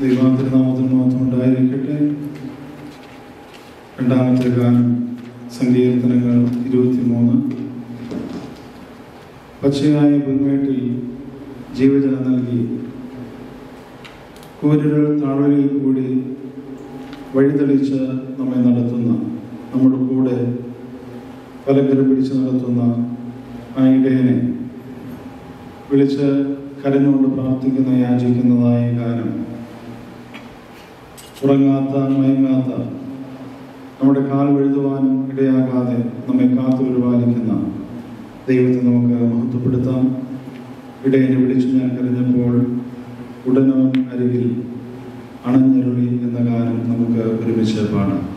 ദൈവാതിരുനാമത്തിന് മാത്രം ഉണ്ടായിരിക്കട്ടെ. രണ്ടാമത്തെ ഗാനം സങ്കീർത്തനങ്ങൾ ഇരുപത്തിമൂന്ന്. പച്ചയായ പുൽമേട്ടിൽ ജീവജലം നൽകി. കൂരുകൾ താഴ്വരയിൽ കൂടി വഴിതെളിച്ച് നമ്മെ നടത്തുന്ന നമ്മുടെ കൂടെ പലകര പിടിച്ച് നടത്തുന്ന ആ ഇടയനെ വിളിച്ച് കരഞ്ഞുകൊണ്ട് പ്രാർത്ഥിക്കുന്ന യാചിക്കുന്നതായ ഗാനം. ഉറങ്ങാത്ത മയങ്ങാത്ത നമ്മുടെ കാൽ വഴുതുവാനും ഇടയാകാതെ നമ്മെ കാത്തു പരിപാലിക്കുന്ന ദൈവത്തെ നമുക്ക് മഹത്വപ്പെടുത്താം. ഇടയനെ വിളിച്ചു ഞാൻ കരഞ്ഞപ്പോൾ ഉടനവൻ അരികിൽ അണഞ്ഞരുളി എന്ന ഗാനം നമുക്ക് ഒരുമിച്ച് പാടാം.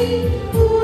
assim.